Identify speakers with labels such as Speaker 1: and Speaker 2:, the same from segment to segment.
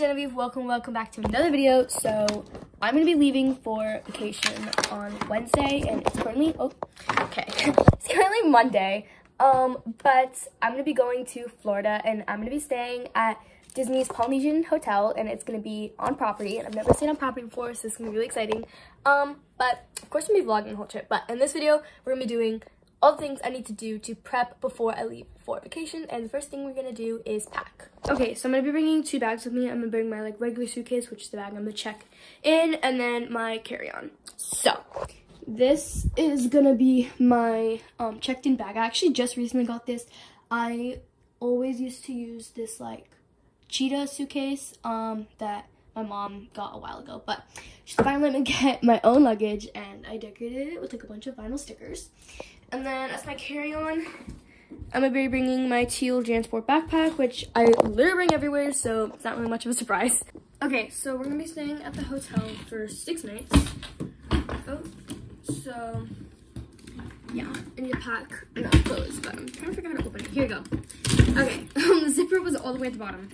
Speaker 1: Genevieve, welcome, welcome back to another video. So, I'm to be leaving for vacation on Wednesday, and it's currently, oh, okay, it's currently Monday, um, but I'm to be going to Florida, and I'm to be staying at Disney's Polynesian Hotel, and it's to be on property, and I've never stayed on property before, so it's to be really exciting, um, but, of course, I'm to be vlogging the whole trip, but in this video, we're to be doing all the things I need to do to prep before I leave for vacation. And the first thing we're gonna do is pack. Okay, so I'm gonna be bringing two bags with me. I'm gonna bring my like regular suitcase, which is the bag I'm gonna check in, and then my carry-on. So, this is gonna be my um, checked in bag. I actually just recently got this. I always used to use this like cheetah suitcase um, that my mom got a while ago, but she finally let me get my own luggage and I decorated it with like a bunch of vinyl stickers. And then as my carry-on, I'm gonna be bringing my teal Jansport backpack, which I literally bring everywhere, so it's not really much of a surprise. Okay, so we're gonna be staying at the hotel for six nights. Oh, so yeah, I need to pack enough clothes, but I'm trying to figure out how to open it. Here we go. Okay, um, the zipper was all the way at the bottom,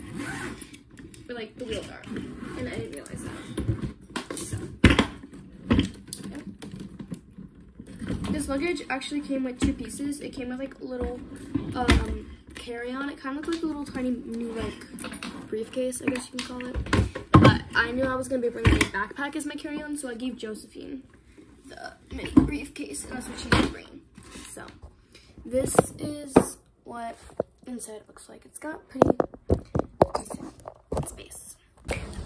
Speaker 1: where like the wheels are, and didn't realize that. So. This luggage actually came with two pieces. It came with like a little um, carry-on. It kind of looked like a little tiny new like briefcase, I guess you can call it. But I knew I was going to be bringing a backpack as my carry-on, so I gave Josephine the mini briefcase, and that's what she did bring. So this is what inside looks like. It's got pretty space.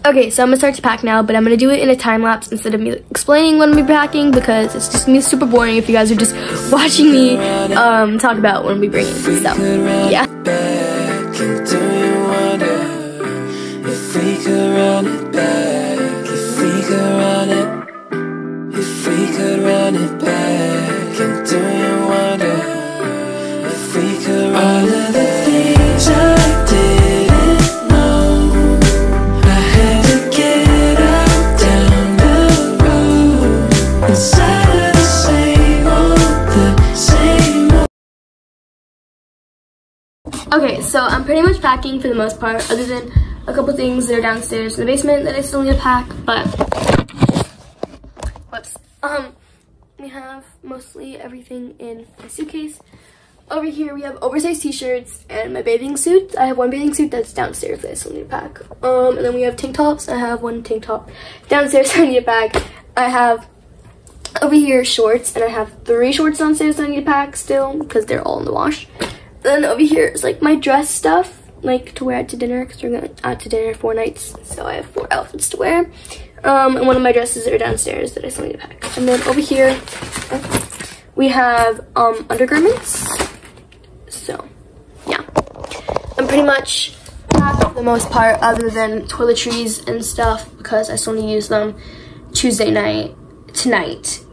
Speaker 1: Okay, so I'm gonna start to pack now, but I'm gonna do it in a time lapse instead of me explaining what I'm be packing because it's just gonna be super boring if you guys are just watching me um, talk about what I'm be bringing. So, yeah. Okay, so I'm pretty much packing for the most part, other than a couple things that are downstairs in the basement that I still need to pack, but, whoops. Um, we have mostly everything in my suitcase. Over here, we have oversized t-shirts and my bathing suit. I have one bathing suit that's downstairs that I still need to pack. Um, and then we have tank tops. I have one tank top downstairs I need to pack. I have over here shorts, and I have three shorts downstairs I need to pack still because they're all in the wash. Then over here is like my dress stuff, like to wear out to dinner because we're going out to dinner four nights. So I have four outfits to wear. Um, and one of my dresses are downstairs that I still need to pack. And then over here, we have um, undergarments. So, yeah. I'm pretty much packed the most part other than toiletries and stuff because I still need to use them Tuesday night, tonight,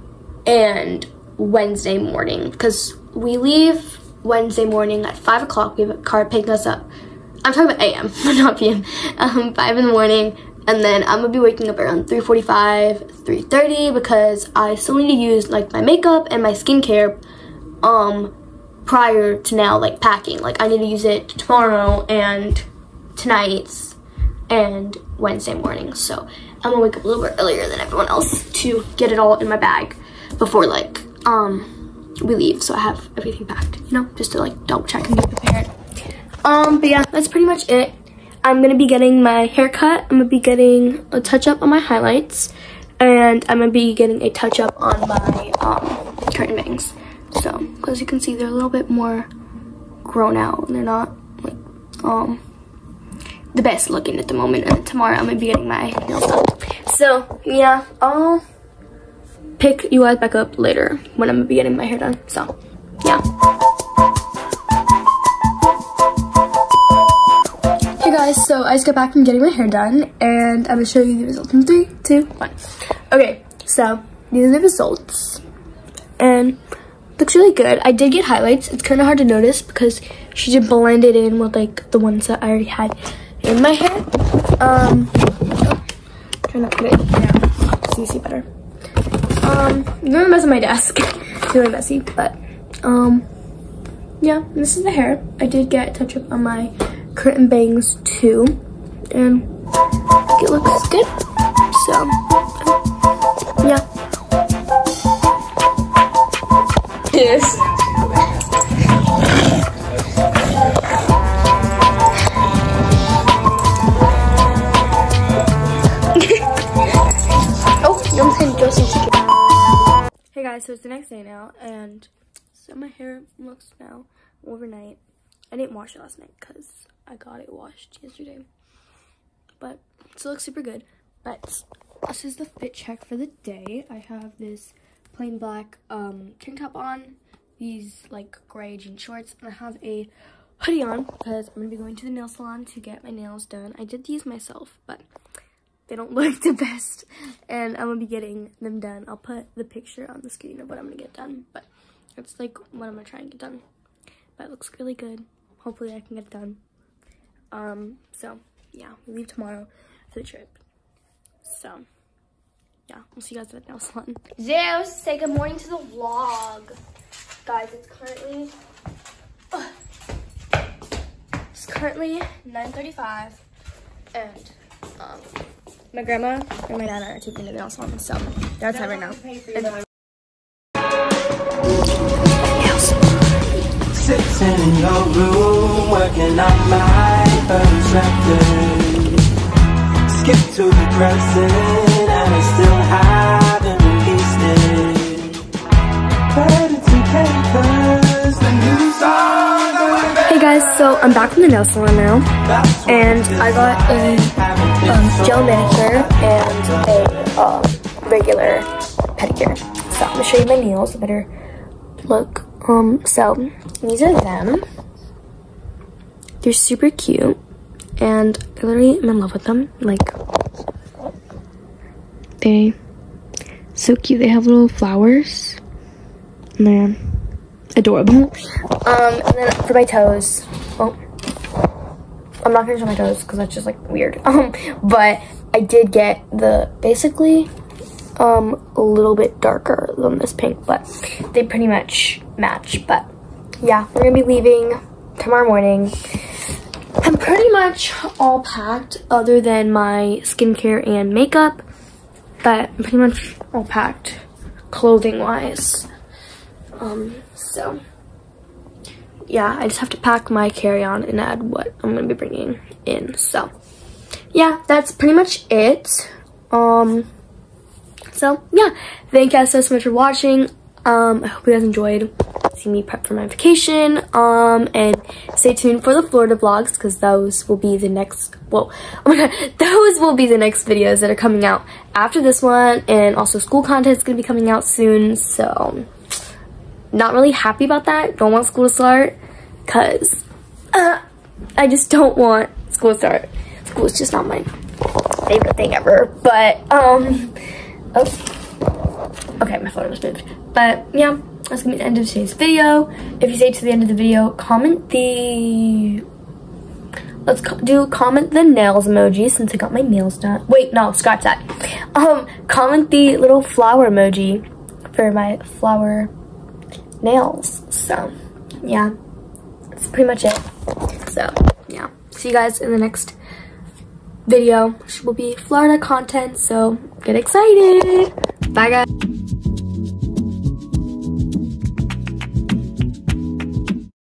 Speaker 1: and Wednesday morning because we leave Wednesday morning at 5 o'clock. We have a car picking us up. I'm talking about AM, not PM. Um, 5 in the morning. And then I'm going to be waking up around 3.45, 3.30 because I still need to use like my makeup and my skincare um, prior to now like packing. Like I need to use it tomorrow and tonight's and Wednesday morning. So I'm to wake up a little bit earlier than everyone else to get it all in my bag before like um we leave so I have everything packed, you know, just to like double check and be prepared. Um, but yeah, that's pretty much it. I'm gonna be getting my haircut. I'm gonna be getting a touch up on my highlights and I'm gonna be getting a touch up on my um, curtain bangs. So, as you can see, they're a little bit more grown out. They're not like um the best looking at the moment. And tomorrow I'm gonna be getting my nails done. So yeah, I'll pick you guys back up later when I'm gonna be getting my hair done. So, yeah. Hey guys, so I just got back from getting my hair done and I'm gonna show you the results in three, two, one. Okay, so these are the results and looks really good. I did get highlights. It's kind of hard to notice because she just blended in with like the ones that I already had in my hair. Um, try not to put it down so you see better. Um, I'm gonna mess up my desk. it's really messy, but, um, yeah, this is the hair. I did get a touch up on my curtain bangs too. And it looks good. So, yeah.
Speaker 2: Yes.
Speaker 1: Guys, so it's the next day now, and so my hair looks now overnight. I didn't wash it last night because I got it washed yesterday. But it still looks super good. But this is the fit check for the day. I have this plain black um, tank top on, these like gray jean shorts, and I have a hoodie on because I'm going to be going to the nail salon to get my nails done. I did these myself, but they don't look the best, and I'm to be getting them done. I'll put the picture on the screen of what I'm to get done, but that's like what I'm to try and get done. But it looks really good. Hopefully I can get it done. Um, so, yeah, we leave tomorrow for the trip. So, yeah, we'll see you guys at the nail salon. Zeus, say good morning to the vlog. Guys, it's currently, uh, it's currently 9.35, and, um, my grandma and my dad are taking to the nail salon, so that's time right now.
Speaker 3: Sitting in your room, working on my first record. Skip to the present, and I still haven't released it. But it's okay, 'cause the new song
Speaker 1: hey guys, so I'm back from the nail salon now, and I got a
Speaker 3: Haven't been
Speaker 1: um, gel manicure and a um, regular pedicure. So I'm gonna show you my nails, a better look. Um, so these are them. They're super cute, and I literally am in love with them. Like, they so cute. They have little flowers. Man, adorable. Um, and then for my toes, I'm not gonna show my toes because that's just like weird. Um, but I did get the basically um a little bit darker than this pink, but they pretty much match. But yeah, we're gonna be leaving tomorrow morning. I'm pretty much all packed other than my skincare and makeup, but I'm pretty much all packed clothing wise. Um, so yeah, I just have to pack my carry-on and add what I'm gonna be bringing in. So yeah, that's pretty much it. Um, so yeah, thank you guys so, so much for watching. Um, I hope you guys enjoyed seeing me prep for my vacation. Um, and stay tuned for the Florida vlogs because those will be the next. well, oh my god, those will be the next videos that are coming out after this one, and also school content is gonna be coming out soon. So not really happy about that. Don't want school to start because uh, I just don't want school to start. School is just not my favorite thing ever. But, um, oh, okay, my phone was moved. But, yeah, that's gonna be the end of today's video. If you stay to the end of the video, comment the, let's do comment the nails emoji since I got my nails done. Wait, no, scratch that. Um, comment the little flower emoji for my flower nails. So, yeah, that's pretty much it. So, yeah, see you guys in the next video, which will be Florida content. So, get excited. Bye, guys.